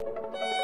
you